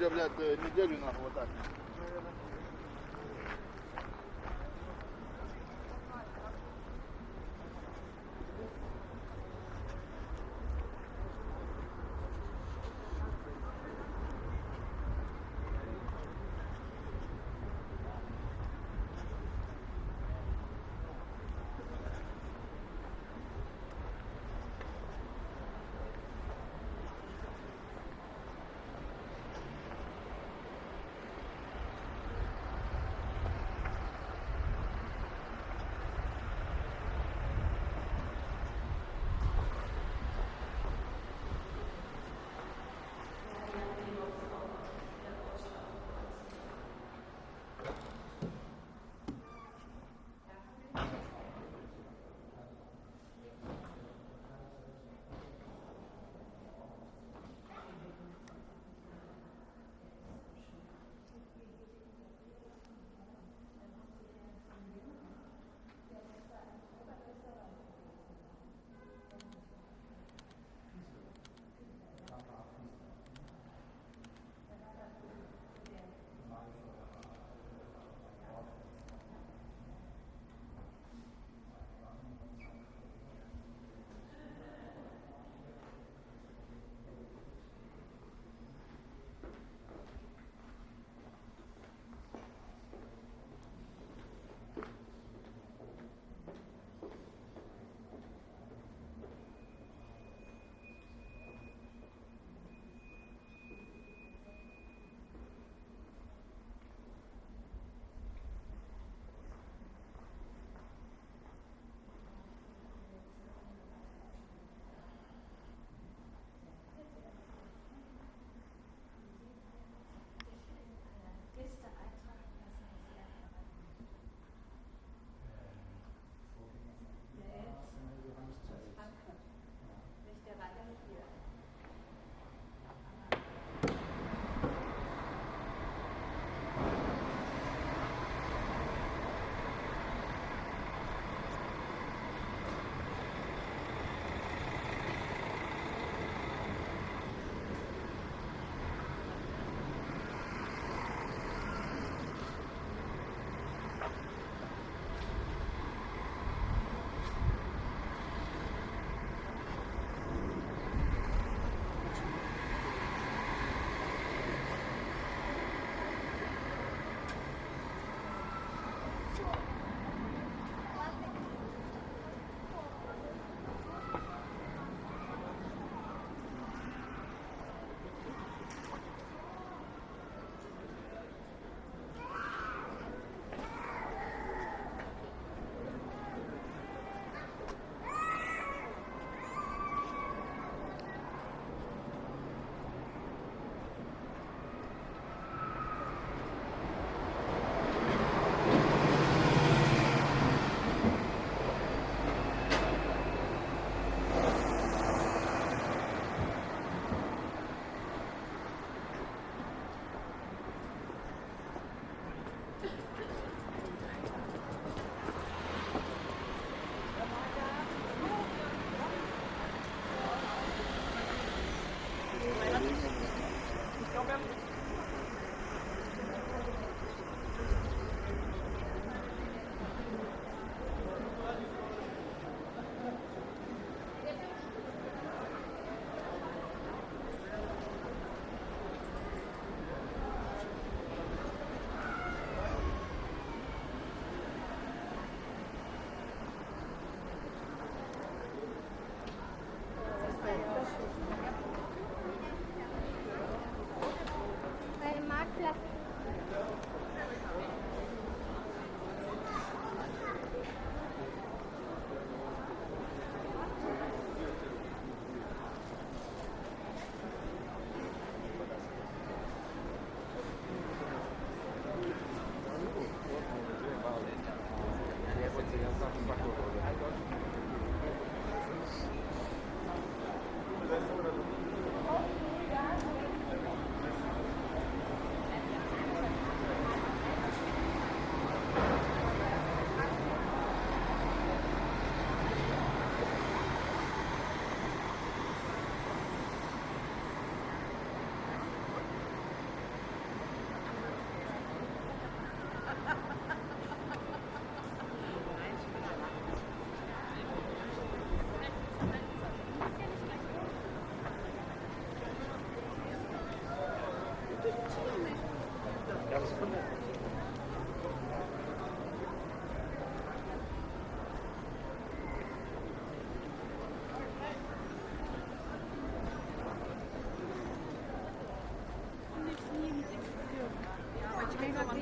уже, блядь, э, неделю нахуй вот так.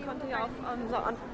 konnte ja auf unser ähm,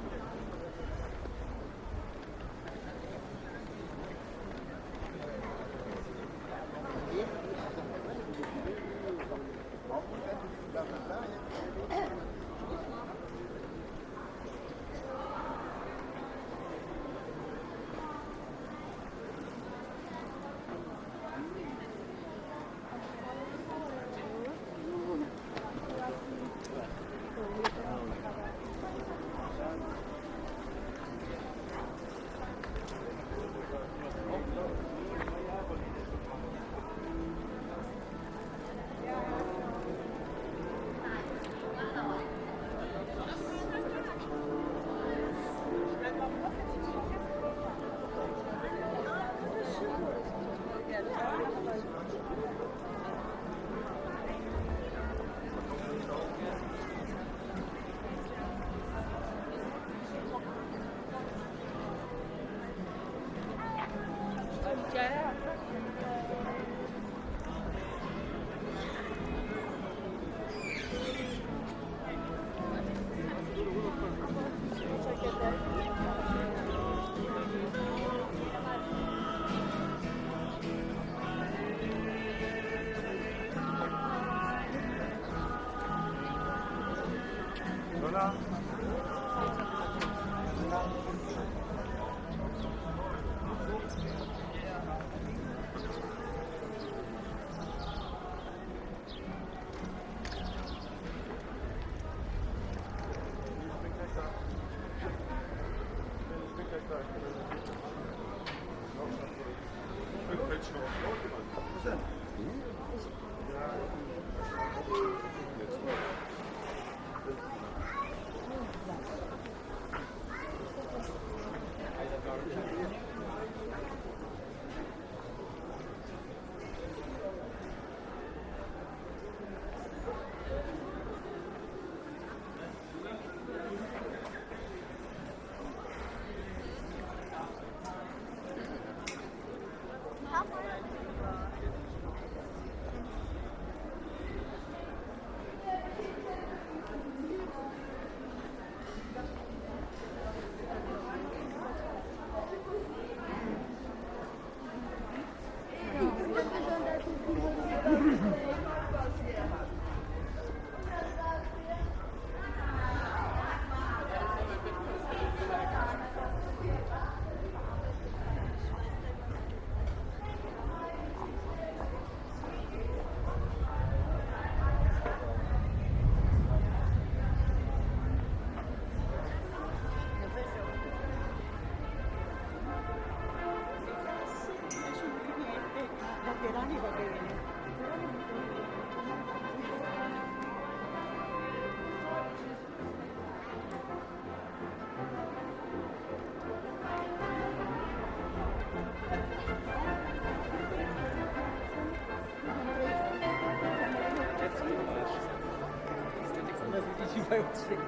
哎呦，我去。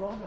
wrong.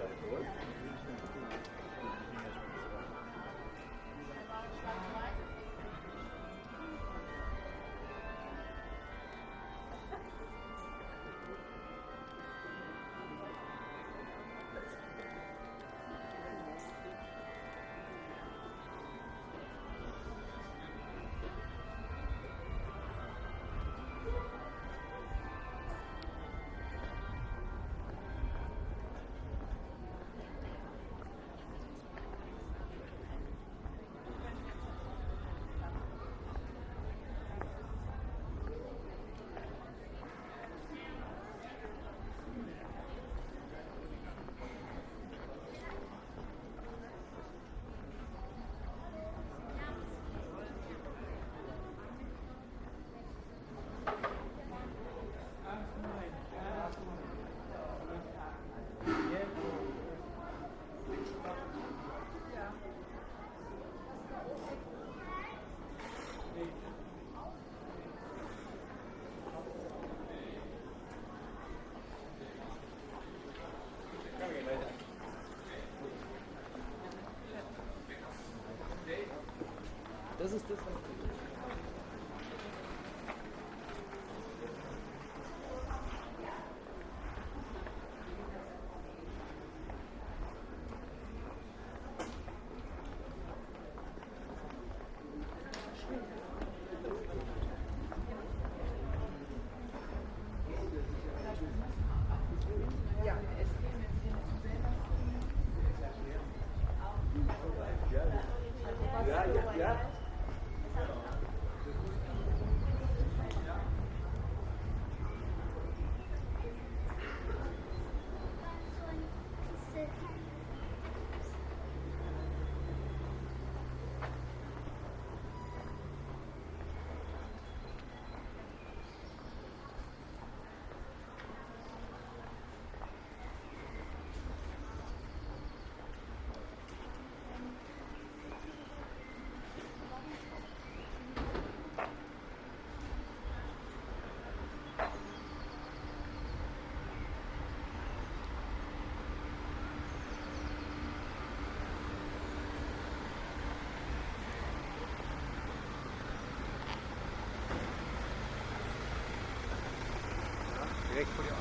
That's cool. is this one? direkt vor die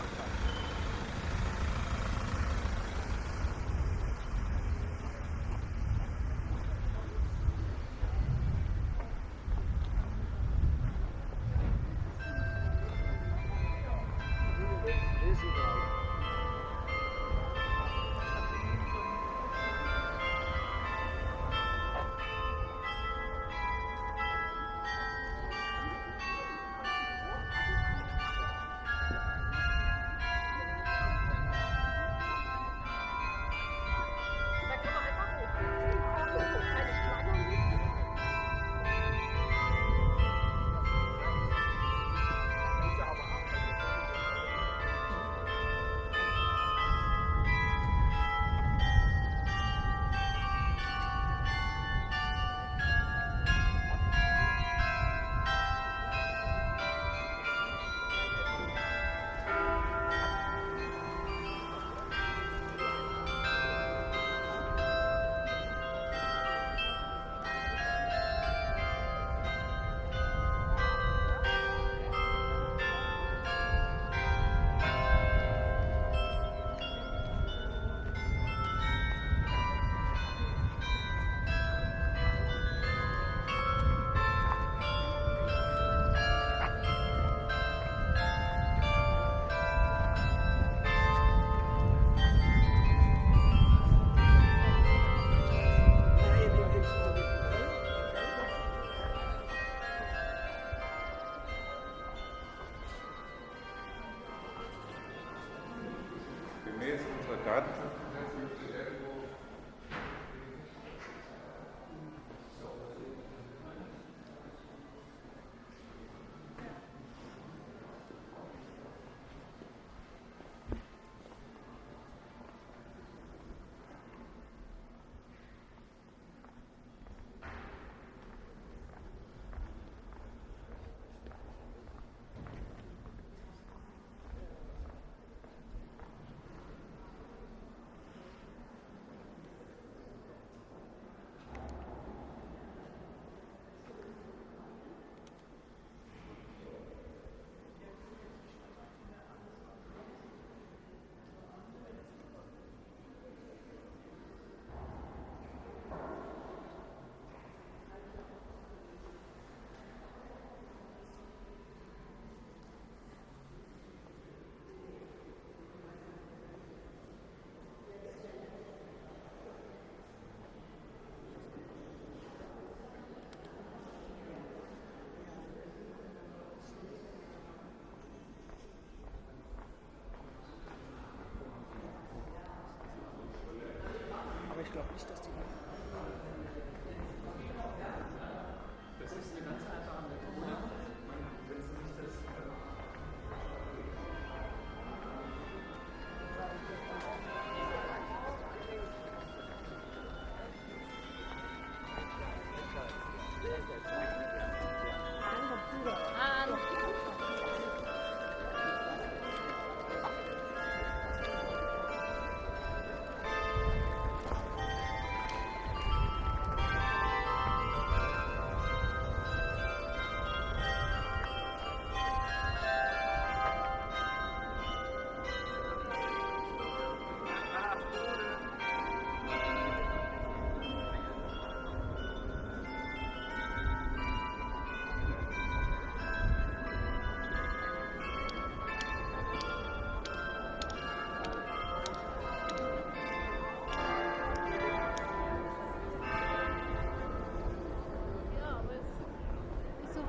ich, dass die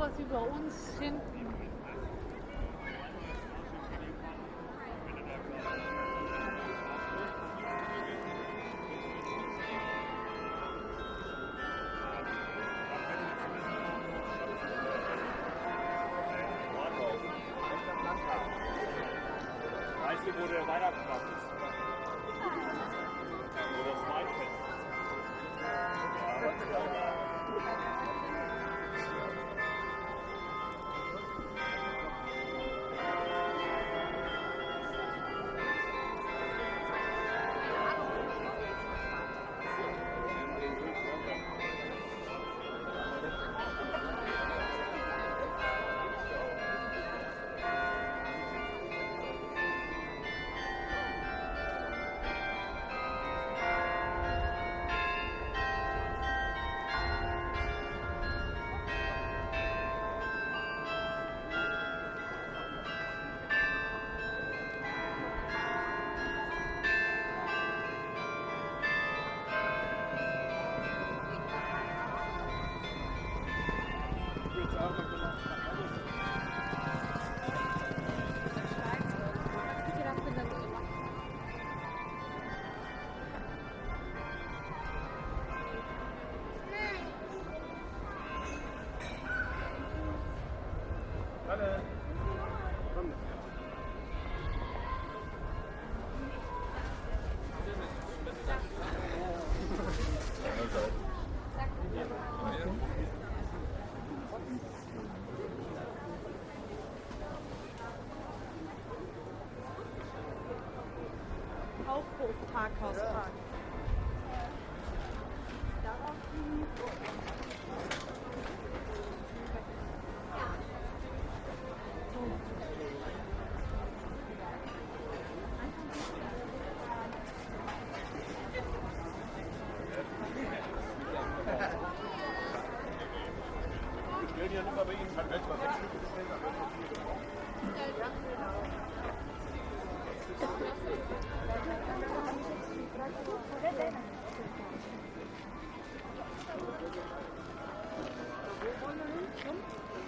was über uns hinten. Weißt du, wo der Weihnachtsmann Hot Calls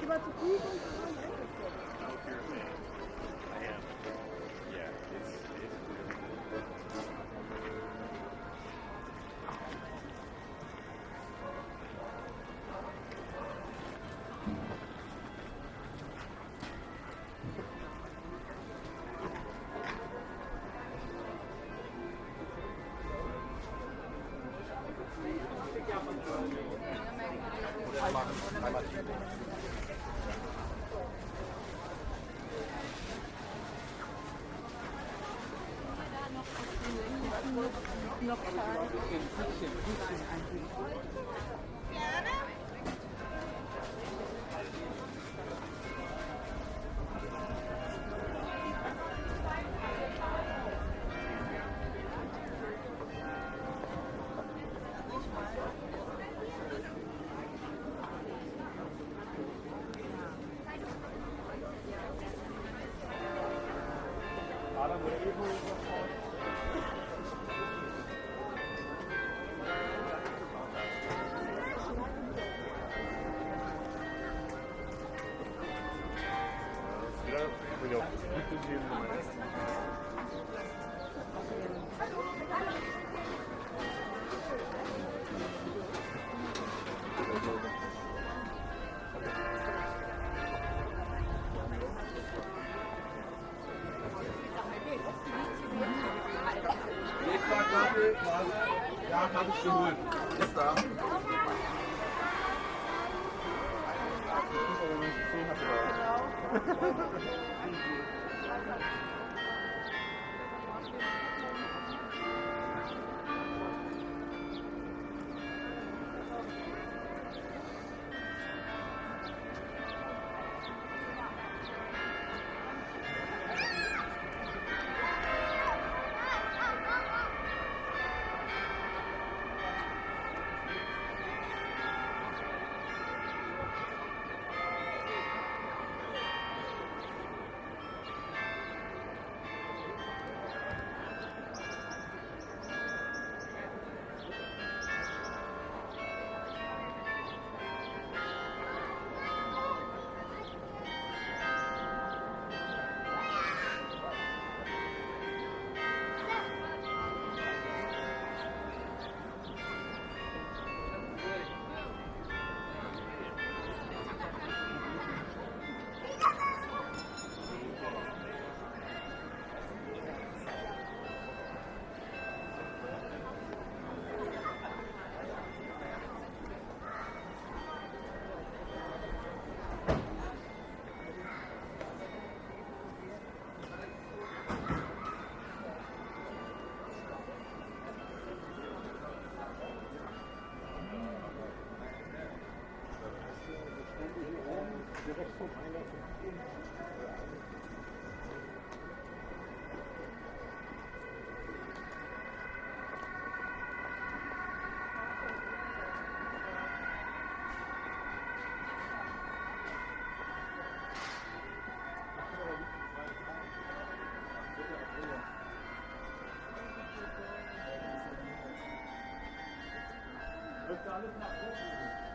Bate o cu, Ja, but uh,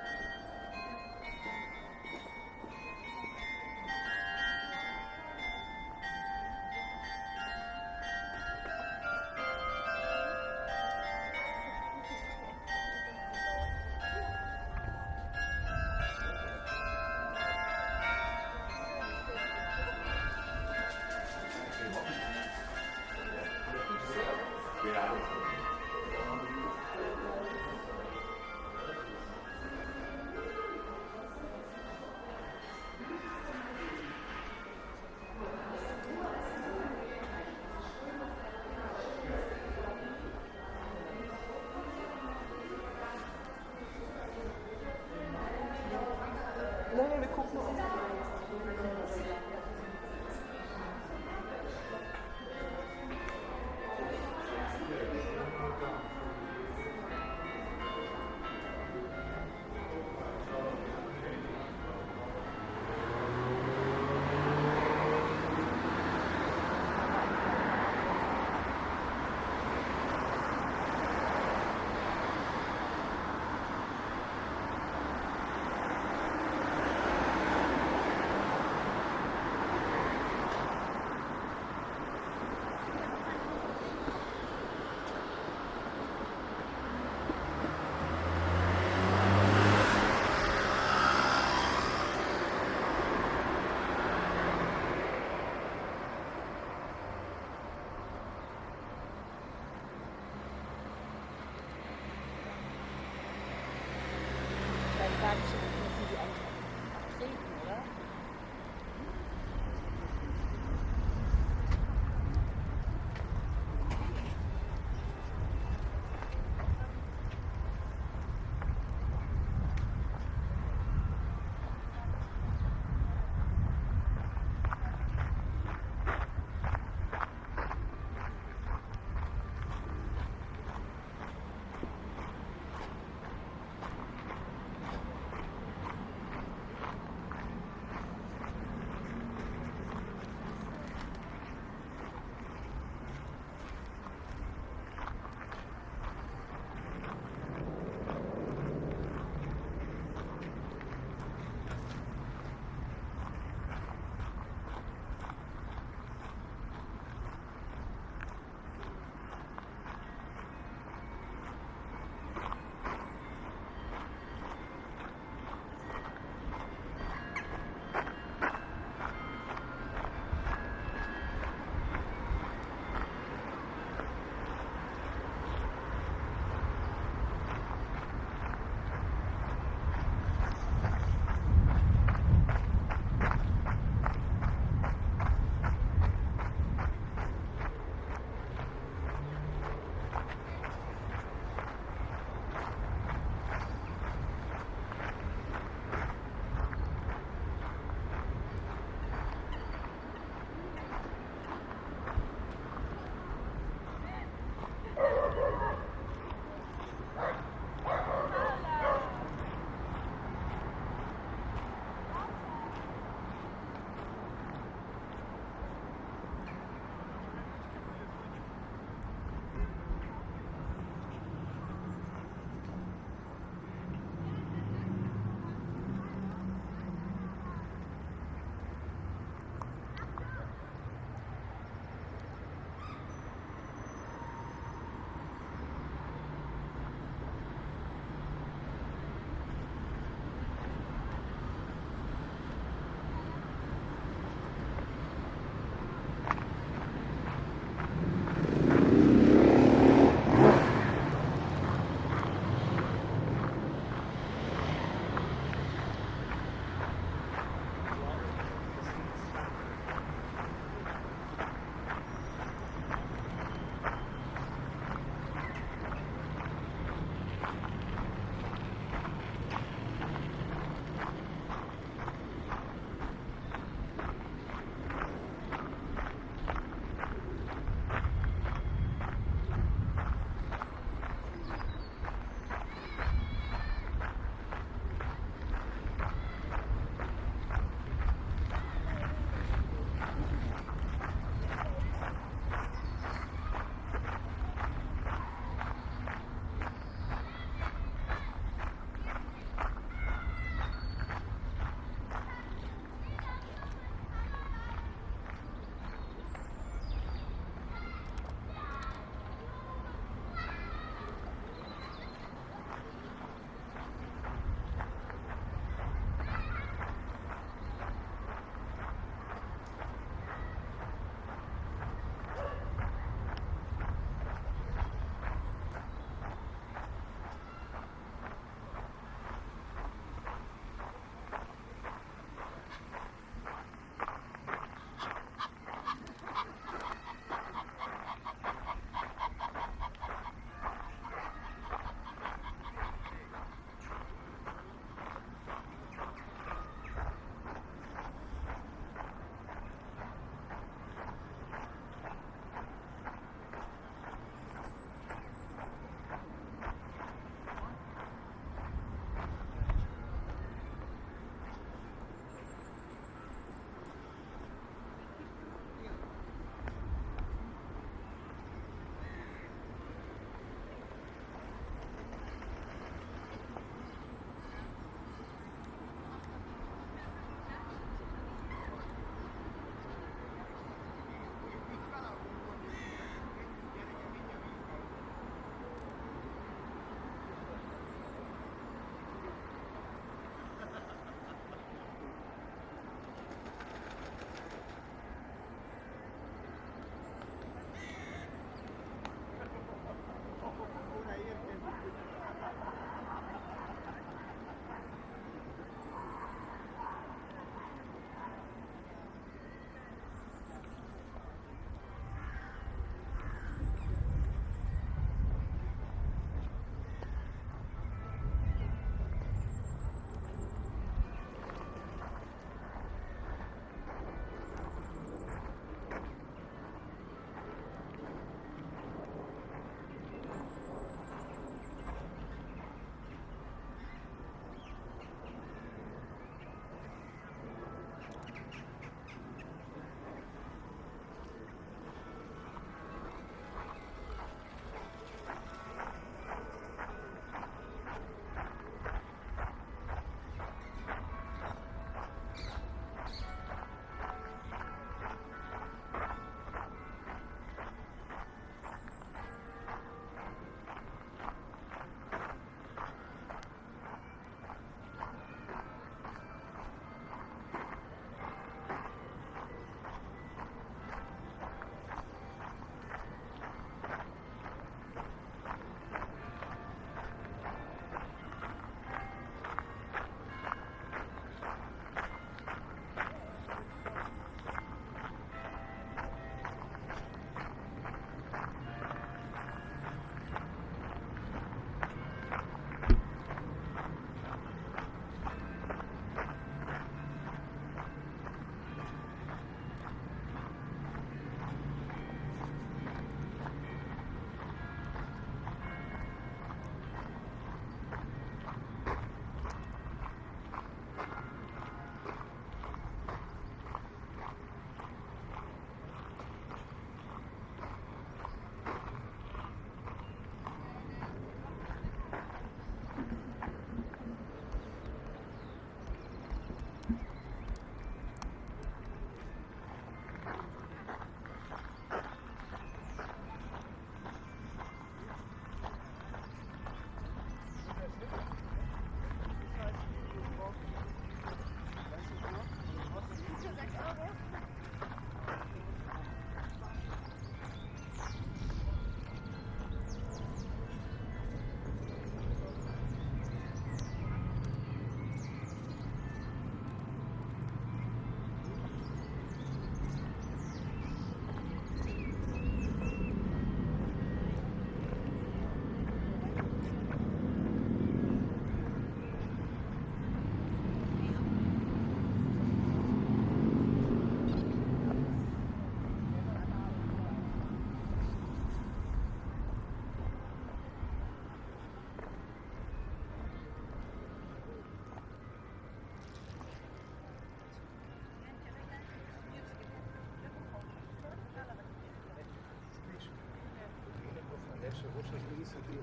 Deixa eu vou fazer isso aqui.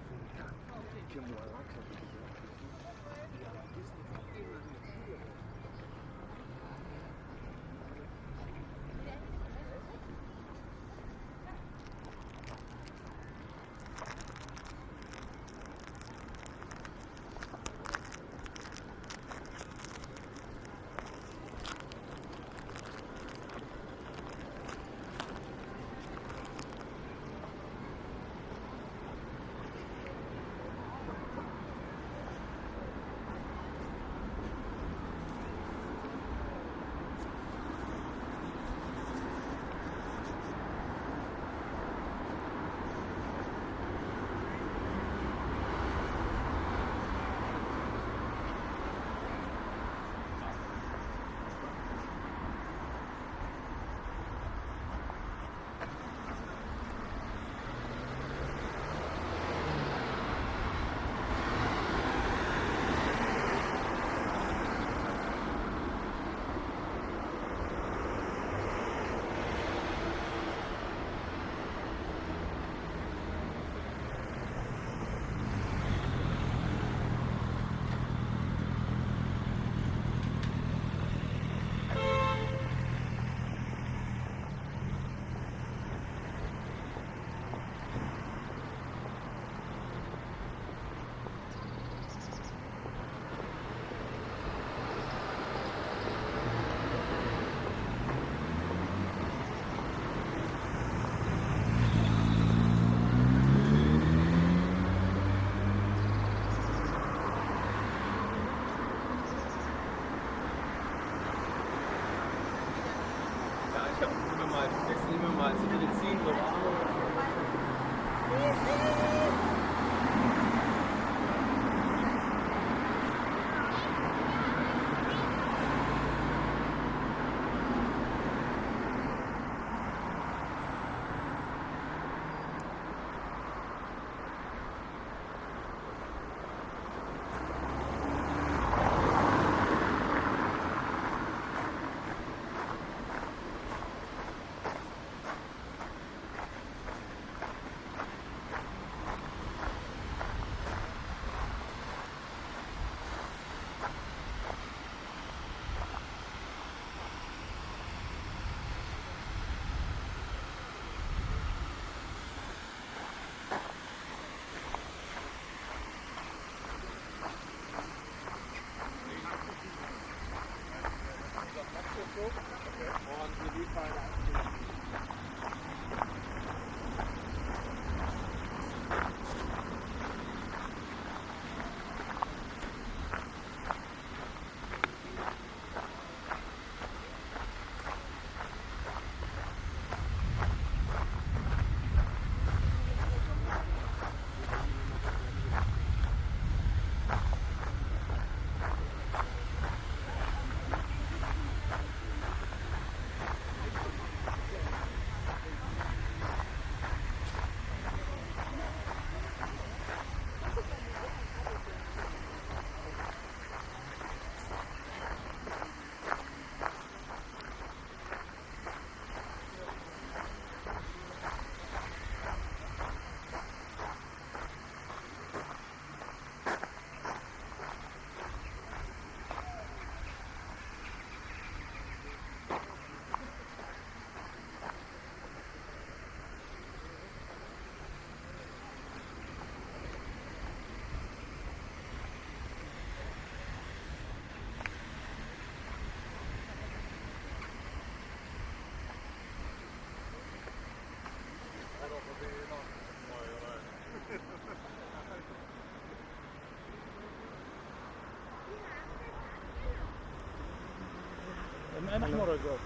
Que moral que eu fiz. and I'm not a girl.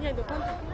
念读。